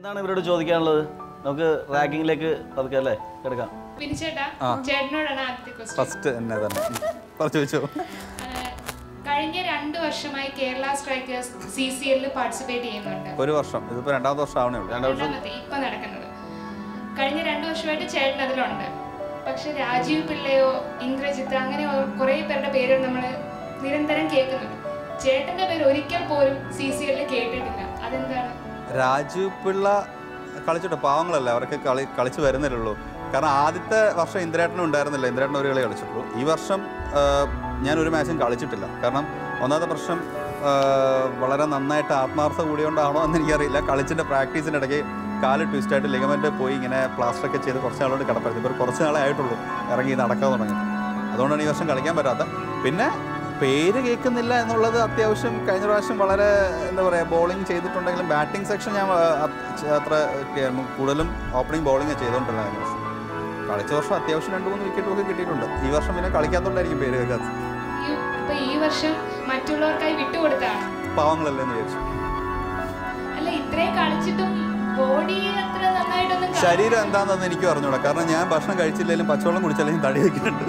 എന്താണ് ഇവരോട് ചോദിക്കാനുള്ളത്? നമുക്ക് റാങ്കിങ്ങിലേക്ക് പതുക്കെ അല്ലേ? കിടക്കാം. ഫസ്റ്റ് എന്നെ തന്നെ. ചോദിച്ചോ? കഴിഞ്ഞ രണ്ട് വർഷമായി കേരള സ്ട്രൈക്കേഴ്സ് സി സി എല്ലിൽ പാർട്ടിസിപ്പേറ്റ് ചെയ്യുന്നുണ്ട്. ഒരു വർഷം. ഇതിപ്പോൾ രണ്ടാമത്തെ വർഷം ആവണേ ഉള്ളൂ. രണ്ടാമത്തെ ഇപ്പൊ നടക്കുന്നത്. കഴിഞ്ഞ രണ്ട് വർഷമായിട്ട് ചേട്ടൻ അതിലുണ്ട്. പക്ഷെ രാജീവ് പിള്ളയോ ഇന്ദ്രജിത്ത് അങ്ങനെ കുറെ പേരുടെ പേര് നമ്മൾ നിരന്തരം കേൾക്കുന്നുണ്ട്. ചേട്ടന്റെ പേര് ഒരിക്കൽ പോലും സി സി എല്ലിൽ കേട്ടിട്ടില്ല. രാജീവ് പിള്ള കളിച്ചിട്ട്? പാവങ്ങളല്ലേ അവരൊക്കെ കളി കളിച്ച് വരുന്നില്ലല്ലോ കാരണം ആദ്യത്തെ വർഷം ഇന്ദ്രേട്ടനും ഉണ്ടായിരുന്നില്ല. ഇന്ദ്രേട്ടൻ ഒരു കളി കളിച്ചിട്ടുള്ളൂ. ഈ വർഷം ഞാൻ ഒരു മാച്ചും കളിച്ചിട്ടില്ല. കാരണം ഒന്നാമത്തെ പ്രശ്നം വളരെ നന്നായിട്ട് ആത്മാർത്ഥ കൂടിയോണ്ടാണോ എന്ന് എനിക്കറിയില്ല കളിച്ചിന്റെ പ്രാക്ടീസിന്റെ ഇടയ്ക്ക് കാൽ ട്വിസ്റ്റായിട്ട് ലിഗമെന്റ് പോയി ഇങ്ങനെ പ്ലാസ്റ്ററൊക്കെ ചെയ്ത് കുറച്ച് നാളോട് കിടപ്പായിരുന്നു. ഇപ്പോൾ കുറച്ച് നാളായിട്ടുള്ളൂ ഇറങ്ങി നടക്കാൻ തുടങ്ങി. അതുകൊണ്ടാണ് ഈ വർഷം കളിക്കാൻ പറ്റാത്ത. പിന്നെ പേര് കേൾക്കുന്നില്ല എന്നുള്ളത് അത്യാവശ്യം കഴിഞ്ഞ പ്രാവശ്യം വളരെ എന്താ പറയുക ബോളിംഗ് ചെയ്തിട്ടുണ്ടെങ്കിലും ബാറ്റിംഗ് സെക്ഷൻ ഞാൻ അത്ര കൂടുതലും ഓപ്പണിംഗ് ബോളിംഗ് ചെയ്തുകൊണ്ടിരുന്നത് കഴിഞ്ഞ വർഷം കളിച്ച വർഷം അത്യാവശ്യം രണ്ട് മൂന്ന് വിക്കറ്റ് ഒക്കെ കിട്ടിയിട്ടുണ്ട്. ഈ വർഷം പിന്നെ കളിക്കാത്തോണ്ടായിരിക്കും പേര് കേൾക്കാത്തത്. ഈ- ഈ വർഷം മറ്റുള്ളവർക്കായി വിട്ടുകൊടുത്താണ് പാവങ്ങളല്ലേ എന്ന് വിചാരിച്ചു. അല്ല ഇത്രയും കളിച്ചിട്ടും ബോഡി അത്ര നന്നായിട്ടൊന്നും ശരീരം എന്താണെന്ന് എനിക്ക് അറിഞ്ഞൂടാ. കാരണം ഞാൻ ഭക്ഷണം കഴിച്ചില്ലെങ്കിലും പച്ചവെള്ളം കുടിച്ചാലും തടി വയ്ക്കുന്നുണ്ട്